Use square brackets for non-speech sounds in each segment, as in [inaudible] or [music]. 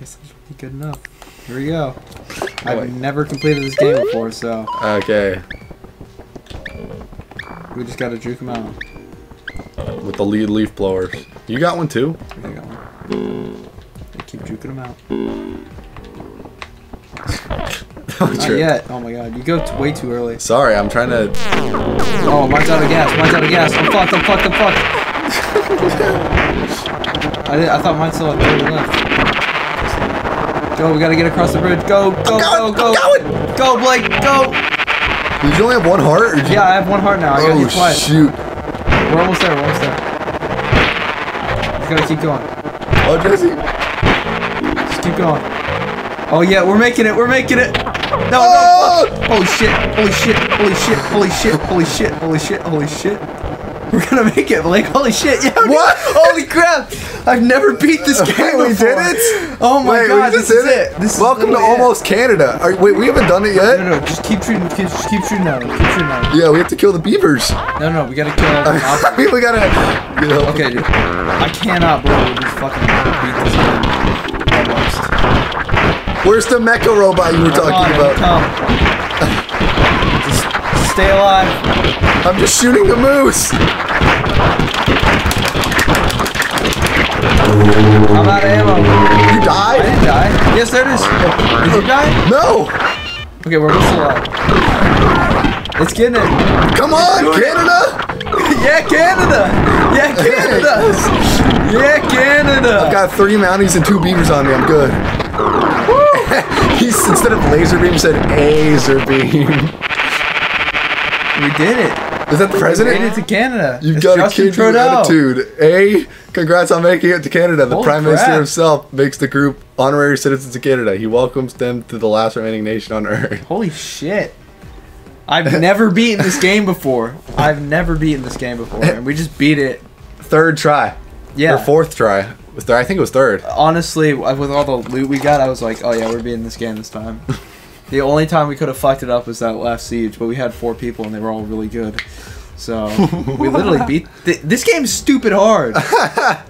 guess this will be good enough. Here we go. I've never completed this game before, so Okay. we just gotta juke them out. With the lead leaf blowers. You got one too? There you go. They keep juking them out. [laughs] Not True. yet. Oh my god, you go way too early. Sorry, I'm trying to. Oh, mine's out of gas. Mine's out of gas. I'm fucked. I'm fucked. I'm fucked. [laughs] I, did, I thought mine still had 30 left. Go, we gotta get across the bridge. Go, go, going, go, go. I'm Go, Blake, go. Did you only have one heart? Did you... Yeah, I have one heart now. I gotta Oh twice. shoot! We're almost there. We're almost there. Just gotta keep going. Oh Jesse! Just keep going. Oh yeah, we're making it. We're making it. No, Oh! no. Holy shit. Holy shit. Holy shit. Holy shit. Holy shit. Holy shit. Holy shit. We're gonna make it, Blake. Holy shit. Yeah. What? Holy crap. I've never beat this [laughs] game we before. did it? Oh my Wait, god. we just this did is it. This is Welcome to literally it. almost Canada. Are, wait, we haven't done it yet. no, no. Just keep shooting. Keep, just keep shooting at. Keep shooting at. Yeah, we have to kill the beavers. No, no. We gotta kill I mean, [laughs] we gotta. You know, Okay, dude. I cannot believe we fucking beat this game. Almost. Where's the mecha robot you were Come talking on, about? [laughs] Come. Just stay alive. I'm just shooting the moose. I'm out of ammo. You I didn't die. Yes, there it is. Did you die? No. Okay, we're both still alive. It's getting it. Come on, Canada. [laughs] Yeah, Canada. Yeah, Canada. Yeah, Canada. I've got three mounties and two beavers on me. I'm good. [laughs] He's instead of laser beam said Azer beam. We did it. Is that the We made it to Canada. You've It's got Justin a kid Trudeau. attitude. A, congrats on making it to Canada. The Holy Prime Minister himself makes the group honorary citizens of Canada. He welcomes them to the last remaining nation on Earth. Holy shit. I've [laughs] never beaten this game before. I've never beaten this game before, and we just beat it. Third try. Yeah. Or fourth try. Was there, I think it was third. honestly, with all the loot we got, I was like, oh yeah, we're beating this game this time. [laughs] the only time we could have fucked it up was that last siege, but we had four people and they were all really good. So we literally beat [laughs] th- this game's stupid hard. [laughs]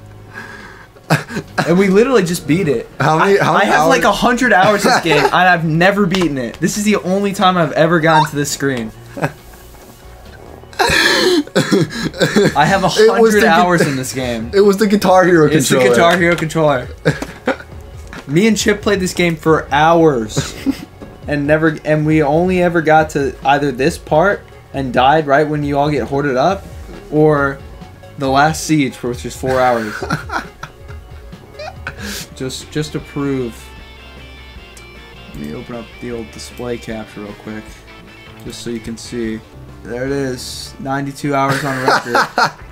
and we literally just beat it. How many- I, how I many have like a hundred hours this [laughs] game, and I've never beaten it. This is the only time I've ever gotten to this screen. I have a hundred hours in this game. It was the Guitar Hero It's controller. It's the Guitar Hero controller. Me and Chip played this game for hours, and never, and we only ever got to either this part and died right when you all get hoarded up, or the last siege, which is four [laughs] hours. just, just to prove. Let me open up the old display capture real quick, just so you can see. There it is, 92 hours on record. [laughs]